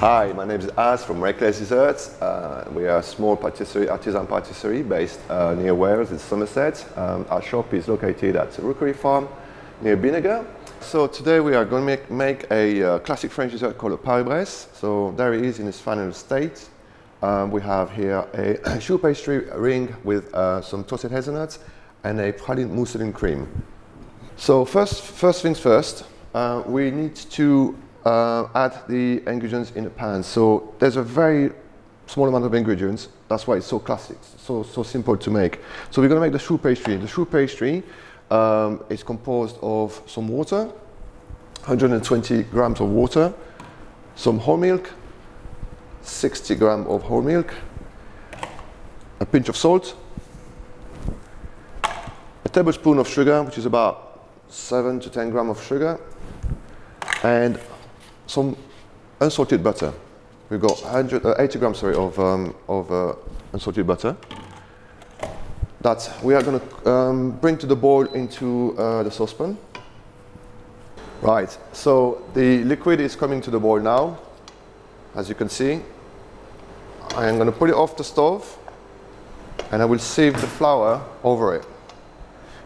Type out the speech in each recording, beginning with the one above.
Hi, my name is Az from Reckless Desserts. Uh, we are a small patisserie, artisan patisserie based uh, near Wells in Somerset. Um, our shop is located at Rookery Farm near Binegar. So today we are going to make, make a uh, classic French dessert called a Paris-Brest. So there it is in its final state. Um, we have here a choux pastry ring with uh, some toasted hazelnuts and a praline mousseline cream. So first, first things first, uh, we need to uh, add the ingredients in the pan. So there's a very small amount of ingredients. That's why it's so classic, so, so simple to make. So we're gonna make the choux pastry. The choux pastry um, is composed of some water, 120 grams of water, some whole milk, 60 grams of whole milk, a pinch of salt, a tablespoon of sugar, which is about 7 to 10 grams of sugar, and some unsalted butter. We've got 100, uh, 80 grams sorry, of, um, of uh, unsalted butter that we are going to um, bring to the boil into uh, the saucepan. Right, so the liquid is coming to the boil now, as you can see. I am going to put it off the stove and I will sieve the flour over it.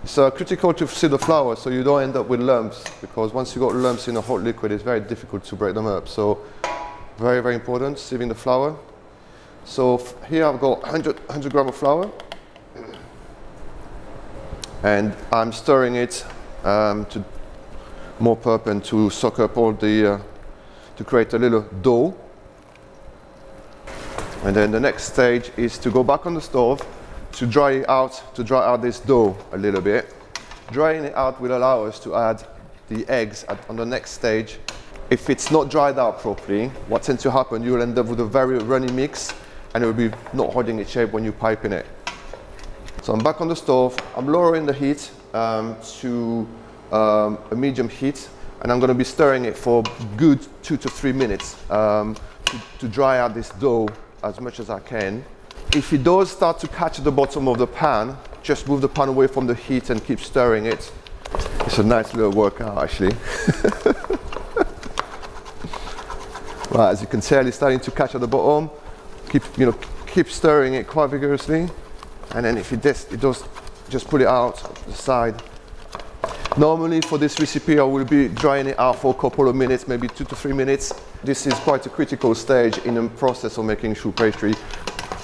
It's uh, critical to sieve the flour so you don't end up with lumps because once you got lumps in a hot liquid it's very difficult to break them up. So very, very important, sieving the flour. So here I've got 100, 100 gram of flour and I'm stirring it um, to more purpose and to soak up all the, uh, to create a little dough. And then the next stage is to go back on the stove to dry it out, to dry out this dough a little bit. Drying it out will allow us to add the eggs at, on the next stage. If it's not dried out properly, what tends to happen, you'll end up with a very runny mix and it will be not holding its shape when you pipe in it. So I'm back on the stove, I'm lowering the heat um, to um, a medium heat and I'm going to be stirring it for good two to three minutes um, to, to dry out this dough as much as I can if it does start to catch the bottom of the pan, just move the pan away from the heat and keep stirring it. It's a nice little workout actually. right, as you can tell, it's starting to catch at the bottom. Keep, you know, keep stirring it quite vigorously. And then if it does, it does just put it out the side. Normally for this recipe, I will be drying it out for a couple of minutes, maybe two to three minutes. This is quite a critical stage in the process of making choux pastry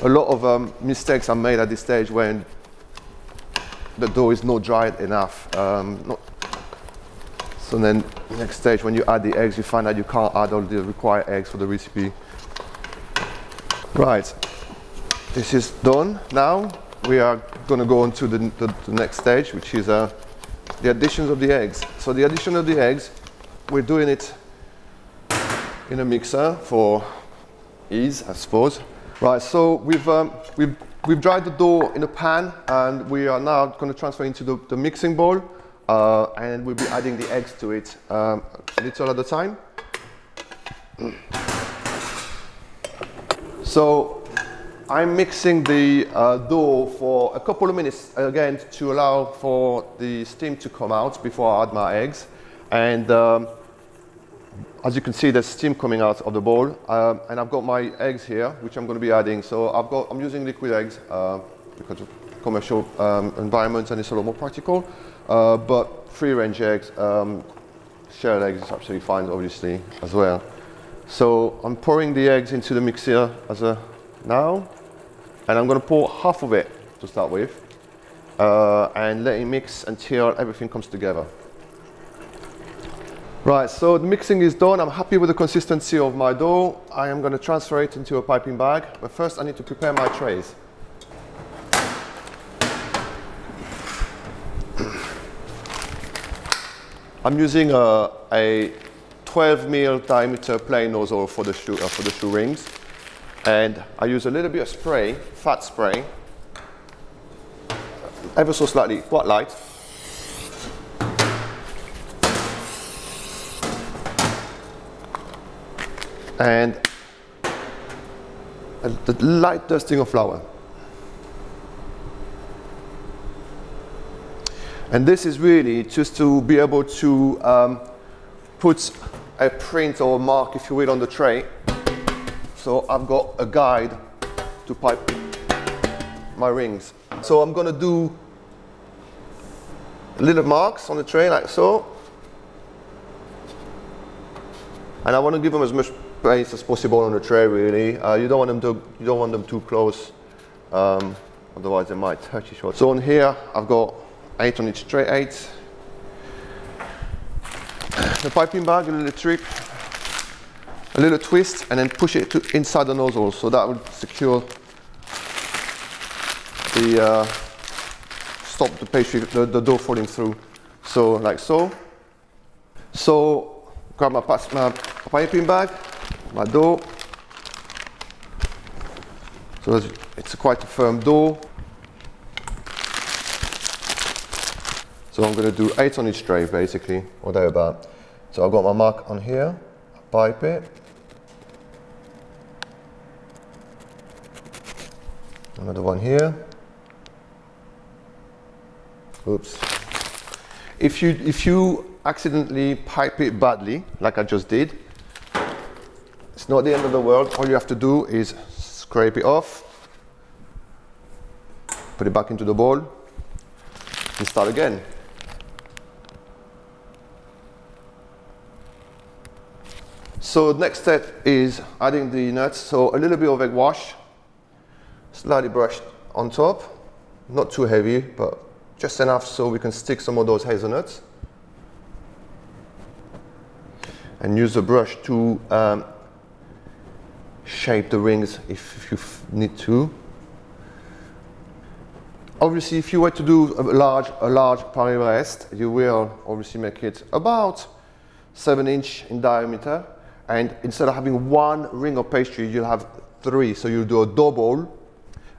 a lot of um, mistakes are made at this stage when the dough is not dried enough. Um, not so then next stage when you add the eggs you find that you can't add all the required eggs for the recipe. Right, this is done now. We are going to go on to the, the, the next stage which is uh, the additions of the eggs. So the addition of the eggs, we're doing it in a mixer for ease I suppose. Right, so we've, um, we've, we've dried the dough in a pan and we are now going to transfer into the, the mixing bowl uh, and we'll be adding the eggs to it um, a little at a time. So I'm mixing the uh, dough for a couple of minutes again to allow for the steam to come out before I add my eggs. And um, as you can see, there's steam coming out of the bowl, um, and I've got my eggs here, which I'm going to be adding. So I've got, I'm using liquid eggs uh, because of commercial um, environments, and it's a lot more practical. Uh, but free-range eggs, um, shelled eggs is absolutely fine, obviously, as well. So I'm pouring the eggs into the mixer as a now, and I'm going to pour half of it to start with, uh, and let it mix until everything comes together. Right, so the mixing is done. I'm happy with the consistency of my dough. I am going to transfer it into a piping bag, but first I need to prepare my trays. I'm using a, a 12 mil diameter plain nozzle for the, choux, uh, for the choux rings. And I use a little bit of spray, fat spray, ever so slightly, quite light, and a, light dusting of flour. And this is really just to be able to um, put a print or a mark, if you will, on the tray So I've got a guide to pipe my rings. So I'm gonna do little marks on the tray like so. And I want to give them as much space as possible on the tray really. Uh, you don't want them to you don't want them too close. Um, otherwise they might touch each other. So on here I've got eight on each tray, eight. The piping bag, a little trip, a little twist, and then push it to inside the nozzle. So that will secure the uh, stop the pastry, the, the dough falling through. So like so. So grab my, my piping bag, my door. So it's quite a firm door. So I'm going to do eight on each tray basically, or thereabout. So I've got my mark on here, pipe it. Another one here. Oops. If you, if you accidentally pipe it badly, like I just did, not the end of the world. All you have to do is scrape it off, put it back into the bowl, and start again. So next step is adding the nuts. So a little bit of egg wash, slightly brushed on top, not too heavy, but just enough so we can stick some of those hazelnuts. And use the brush to um, shape the rings if you need to. Obviously, if you were to do a large, a large Paris Brest, you will obviously make it about seven inch in diameter. And instead of having one ring of pastry, you'll have three. So you'll do a double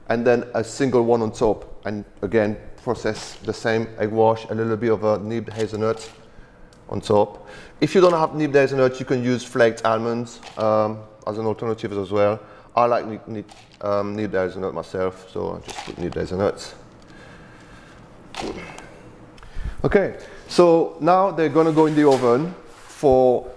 and then a single one on top. And again, process the same egg wash, a little bit of a nibbed hazelnut on top. If you don't have nibbed hazelnut, you can use flaked almonds um, as an alternative as well. I like nibbed, um, nibbed hazelnut myself, so I just put nibbed hazelnuts. Okay, so now they're gonna go in the oven for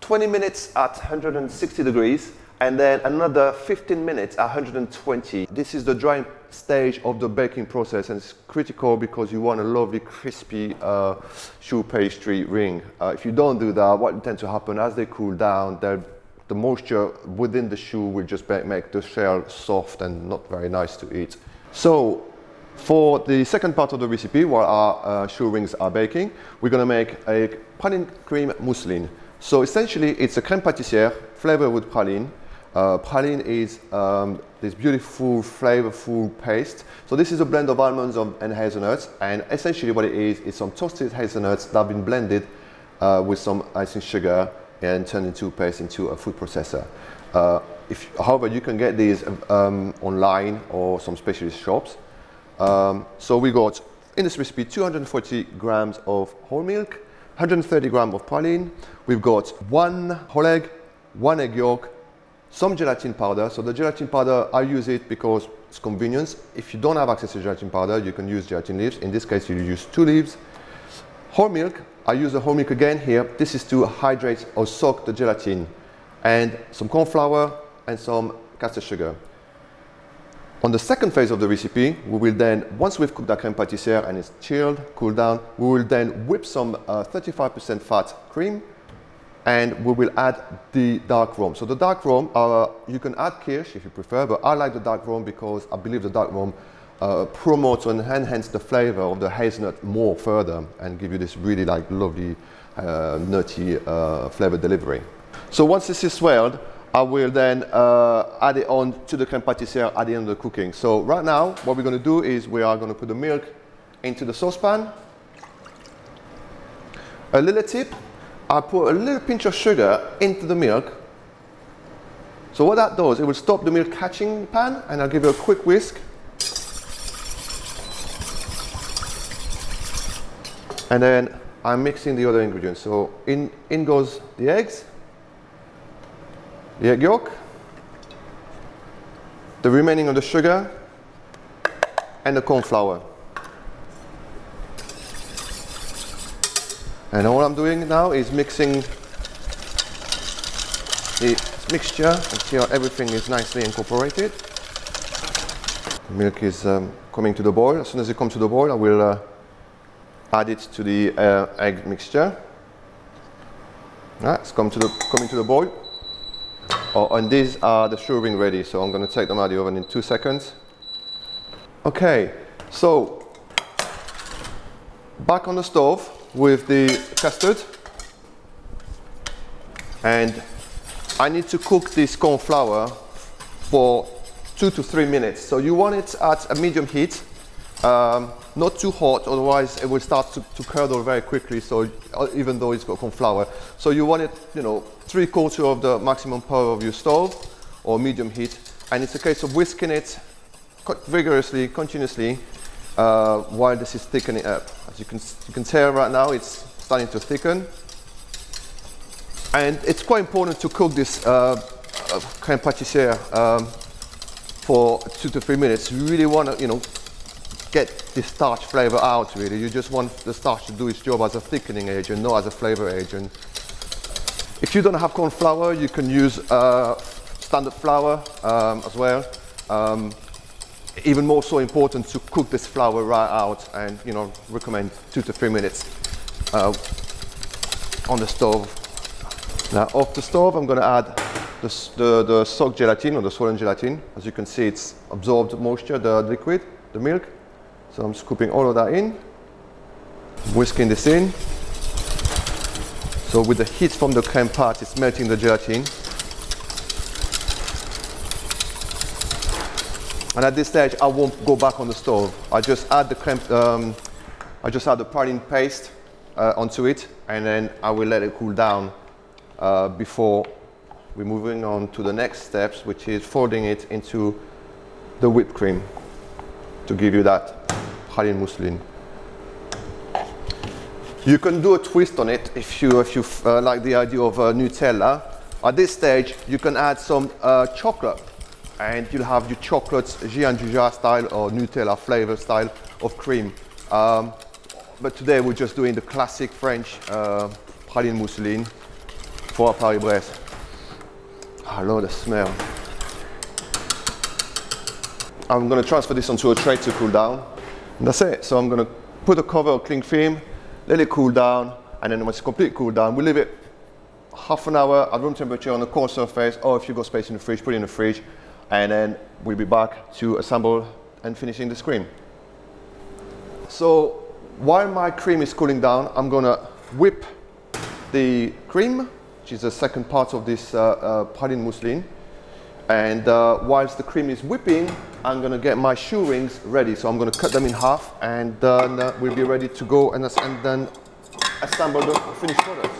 20 minutes at 160 degrees and then another 15 minutes at 120. This is the drying stage of the baking process and it's critical because you want a lovely crispy uh, choux pastry ring. Uh, if you don't do that, what tends to happen as they cool down, the moisture within the choux will just make the shell soft and not very nice to eat. So for the second part of the recipe, while our uh, choux rings are baking, we're going to make a praline cream mousseline. So essentially, it's a crème pâtissière flavored with praline. Uh, praline is um, this beautiful, flavorful paste. So this is a blend of almonds and hazelnuts, and essentially what it is is some toasted hazelnuts that have been blended uh, with some icing sugar and turned into paste into a food processor. Uh, if, however, you can get these um, online or some specialist shops. Um, so we got in this recipe 240 grams of whole milk, 130 grams of praline. We've got one whole egg, one egg yolk, some gelatin powder. So the gelatin powder, I use it because it's convenience. If you don't have access to gelatin powder, you can use gelatin leaves. In this case, you use two leaves. Whole milk, I use the whole milk again here. This is to hydrate or soak the gelatin. And some corn flour and some caster sugar. On the second phase of the recipe, we will then, once we've cooked our crème pâtissière and it's chilled, cooled down, we will then whip some 35% uh, fat cream and we will add the dark rum. So the dark rum, uh, you can add kirsch if you prefer, but I like the dark rum because I believe the dark rum uh, promotes and enhance the flavor of the hazelnut more further and give you this really like lovely uh, nutty uh, flavor delivery. So once this is swelled, I will then uh, add it on to the crème pâtissière at the end of the cooking. So right now, what we're going to do is we are going to put the milk into the saucepan. A little tip, I put a little pinch of sugar into the milk. So what that does, it will stop the milk catching the pan and I'll give it a quick whisk. And then I'm mixing the other ingredients. So in, in goes the eggs the egg yolk, the remaining of the sugar, and the corn flour. And all I'm doing now is mixing the mixture until everything is nicely incorporated. The milk is um, coming to the boil. As soon as it comes to the boil, I will uh, add it to the uh, egg mixture. Right, it's come to the, coming to the boil. Oh, and these are the sugar ready, so I'm going to take them out of the oven in two seconds. Okay, so back on the stove with the custard. And I need to cook this corn flour for two to three minutes. So you want it at a medium heat, um, not too hot, otherwise it will start to, to, curdle very quickly. So uh, even though it's got corn flour, so you want it, you know, three quarter of the maximum power of your stove or medium heat, and it's a case of whisking it vigorously, continuously, uh, while this is thickening up. As you can, you can tell right now, it's starting to thicken. And it's quite important to cook this uh, uh crème pâtissière um, for two to three minutes. You really want to, you know, get the starch flavor out really. You just want the starch to do its job as a thickening agent, not as a flavor agent. If you don't have corn flour, you can use uh, standard flour um, as well. Um, even more so important to cook this flour right out and you know recommend two to three minutes uh, on the stove. Now off the stove I'm going to add the, the, the soaked gelatin or the swollen gelatin. As you can see it's absorbed moisture, the liquid, the milk. So I'm scooping all of that in, whisking this in. So with the heat from the creme pat it's melting the gelatin. And at this stage, I won't go back on the stove. I just add the creme, um, I just add the praline paste uh, onto it, and then I will let it cool down uh, before we're moving on to the next steps, which is folding it into the whipped cream to give you that praline mousseline. You can do a twist on it if you, if you uh, like the idea of uh, Nutella. At this stage, you can add some uh, chocolate and you'll have your chocolate gianduja style or Nutella flavor style of cream. Um, but today we're just doing the classic French uh, praline mousseline for Paris-Brest. I love the smell. I'm gonna transfer this onto a tray to cool down. And that's it. So I'm gonna put a cover of cling film, let it cool down, and then once it's completely cooled down, we leave it half an hour at room temperature on a cold surface, or if you've got space in the fridge, put it in the fridge, and then we'll be back to assemble and finishing the cream. So while my cream is cooling down, I'm gonna whip the cream, which is the second part of this uh, uh, praline mousseline. And uh, whilst the cream is whipping, I'm gonna get my choux rings ready. So I'm gonna cut them in half and then uh, we'll be ready to go and, and then assemble the finished product.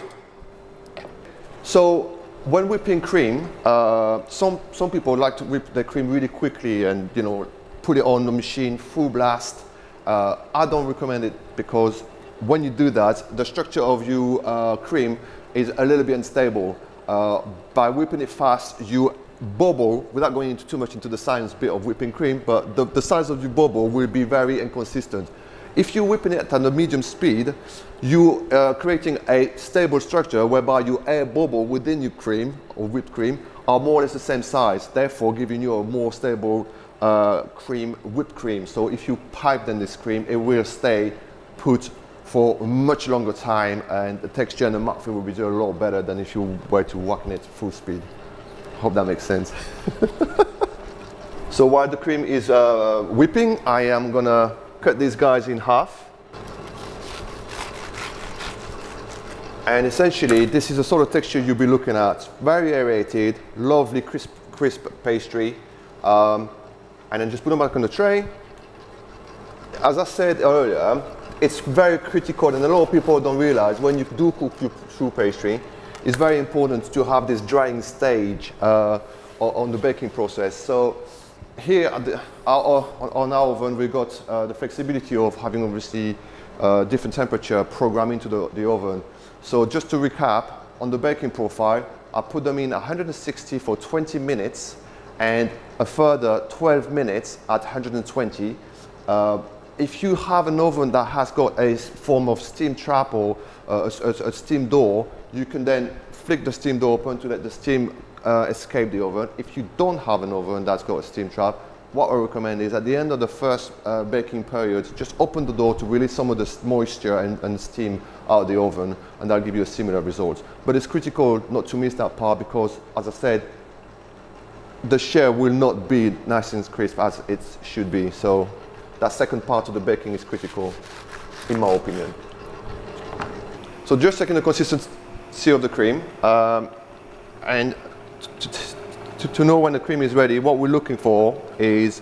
So when whipping cream, uh, some, some people like to whip their cream really quickly and, you know, put it on the machine full blast. Uh, I don't recommend it because when you do that, the structure of your uh, cream is a little bit unstable. Uh, by whipping it fast, you bubble, without going into too much into the science bit of whipping cream, but the, the size of your bubble will be very inconsistent. If you're whipping it at a medium speed, you are uh, creating a stable structure whereby your air bubble within your cream or whipped cream are more or less the same size, therefore giving you a more stable uh, cream, whipped cream. So if you pipe then this cream, it will stay put for a much longer time and the texture and the mouthfeel will be a lot better than if you were to whack it full speed. Hope that makes sense. so while the cream is uh, whipping, I am gonna cut these guys in half. And essentially, this is the sort of texture you'll be looking at. Very aerated, lovely crisp, crisp pastry. Um, and then just put them back on the tray. As I said earlier, it's very critical and a lot of people don't realize when you do cook your choux pastry, it's very important to have this drying stage uh, on the baking process. So here the, our, on our oven, we got uh, the flexibility of having obviously uh, different temperature programmed into the, the oven. So just to recap, on the baking profile, I put them in 160 for 20 minutes and a further 12 minutes at 120. Uh, if you have an oven that has got a form of steam trap or uh, a, a, a steam door, you can then flick the steam door open to let the steam uh, escape the oven. If you don't have an oven that's got a steam trap, what I recommend is at the end of the first uh, baking period, just open the door to release some of the moisture and, and, steam out of the oven, and that'll give you a similar result. But it's critical not to miss that part because, as I said, the share will not be nice and crisp as it should be. So that second part of the baking is critical, in my opinion. So just checking the consistency of the cream. Um, and to, to, know when the cream is ready, what we're looking for is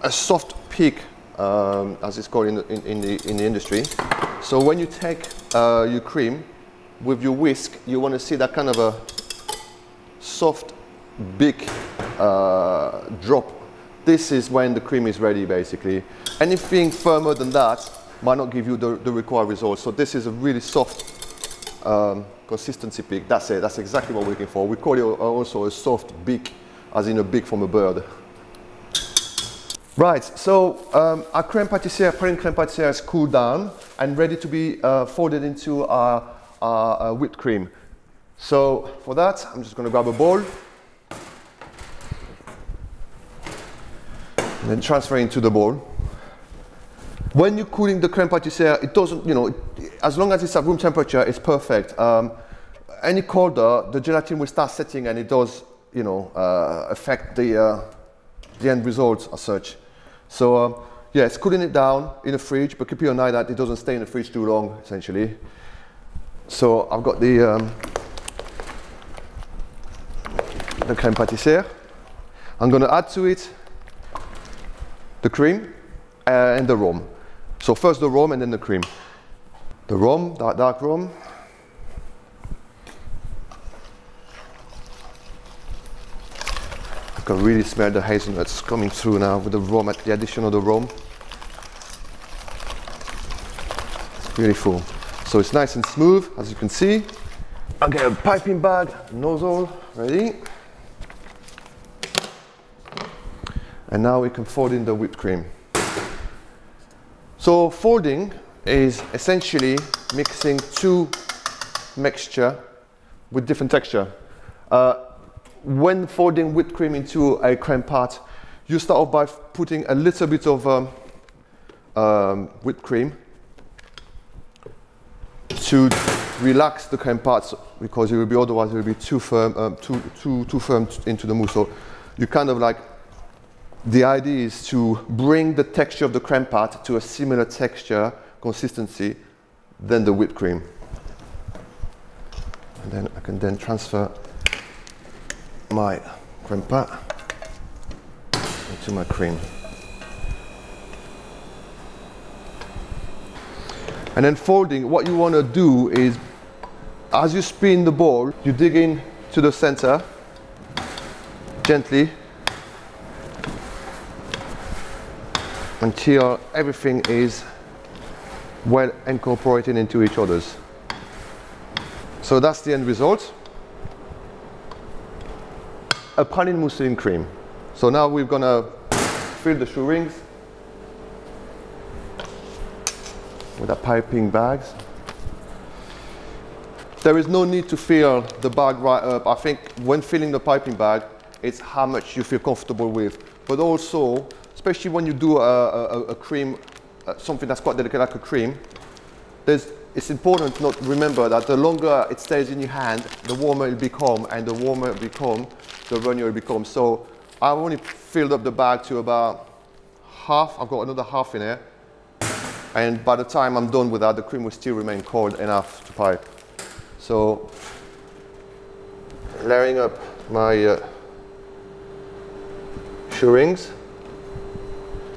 a soft peak, um, as it's called in the, in, in, the, in the industry. So when you take uh, your cream with your whisk, you want to see that kind of a soft, big uh, drop. This is when the cream is ready, basically. Anything firmer than that might not give you the, the required results. So this is a really soft um, consistency peak. That's it. That's exactly what we're looking for. We call it also a soft beak, as in a beak from a bird. Right, so um, our creme pâtissière, plain creme pâtissière is cooled down and ready to be uh, folded into our, our, our whipped cream. So for that, I'm just going to grab a bowl and then transfer into the bowl. When you're cooling the creme pâtissière, it doesn't, you know, it, as long as it's at room temperature, it's perfect. Um, any colder, the gelatin will start setting and it does, you know, uh, affect the, uh, the end results as such. So um, yeah, it's cooling it down in the fridge, but keep an eye that it doesn't stay in the fridge too long, essentially. So I've got the, um, the creme pâtissière. I'm going to add to it the cream uh, and the rum. So first the rum and then the cream. The rum, dark, dark rum. I can really smell the hazelnuts coming through now with the rum, at the addition of the rum. It's beautiful. So it's nice and smooth, as you can see. Get a piping bag, nozzle, ready. And now we can fold in the whipped cream. So folding is essentially mixing two mixture with different texture. Uh, when folding whipped cream into a creme pat, you start off by putting a little bit of um, um, whipped cream to relax the creme pat because it will be otherwise it will be too firm, um, too, too, too firm into the mousse. So you kind of like the idea is to bring the texture of the creme pat to a similar texture, consistency, than the whipped cream. And then I can then transfer my creme pat into my cream. And then folding, what you want to do is, as you spin the ball, you dig in to the center gently until everything is well incorporated into each other's. So that's the end result. A praline mousseline cream. So now we're gonna fill the choux rings with our piping bags. There is no need to fill the bag right up. I think when filling the piping bag, it's how much you feel comfortable with. But also, especially when you do a, a, a cream, uh, something that's quite delicate like a cream, there's, it's important to not remember that the longer it stays in your hand, the warmer it'll become, and the warmer it become, the runnier it becomes. So I've only filled up the bag to about half. I've got another half in here. And by the time I'm done with that, the cream will still remain cold enough to pipe. So layering up my uh, choux rings.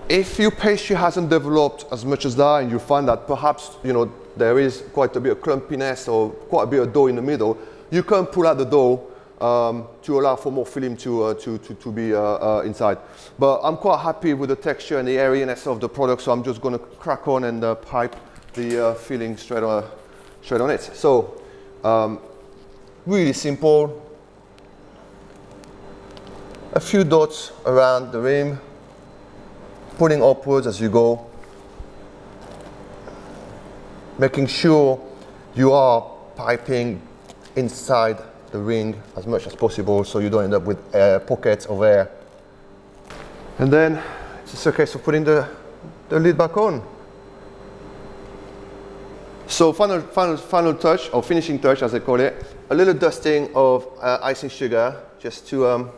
If your pastry hasn't developed as much as that and you find that perhaps you know there is quite a bit of clumpiness or quite a bit of dough in the middle, you can pull out the dough um, to allow for more filling to, uh, to, to, to, be uh, uh, inside. But I'm quite happy with the texture and the airiness of the product, so I'm just going to crack on and uh, pipe the uh, filling straight on, straight on it. So um, really simple. A few dots around the rim pulling upwards as you go, making sure you are piping inside the ring as much as possible so you don't end up with uh, pockets of air. And then it's just a case of putting the, the lid back on. So final, final, final touch, or finishing touch as they call it, a little dusting of uh, icing sugar just to, um,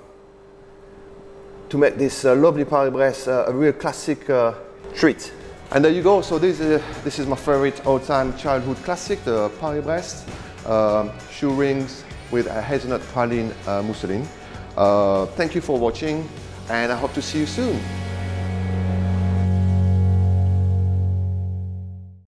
to make this uh, lovely Paris-Brest uh, a real classic uh, treat. And there you go, so this, is this is my favorite all-time childhood classic, the Paris-Brest. Um, choux rings with a hazelnut praline uh, mousseline. Uh, thank you for watching and I hope to see you soon.